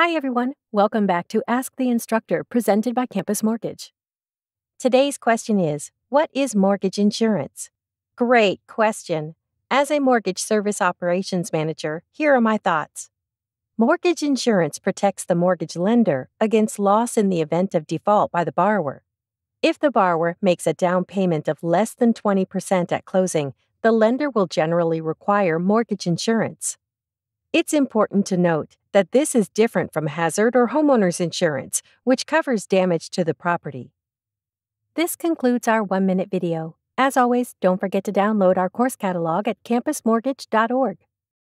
Hi, everyone. Welcome back to Ask the Instructor, presented by Campus Mortgage. Today's question is What is mortgage insurance? Great question. As a mortgage service operations manager, here are my thoughts. Mortgage insurance protects the mortgage lender against loss in the event of default by the borrower. If the borrower makes a down payment of less than 20% at closing, the lender will generally require mortgage insurance. It's important to note that this is different from hazard or homeowner's insurance, which covers damage to the property. This concludes our one minute video. As always, don't forget to download our course catalog at campusmortgage.org.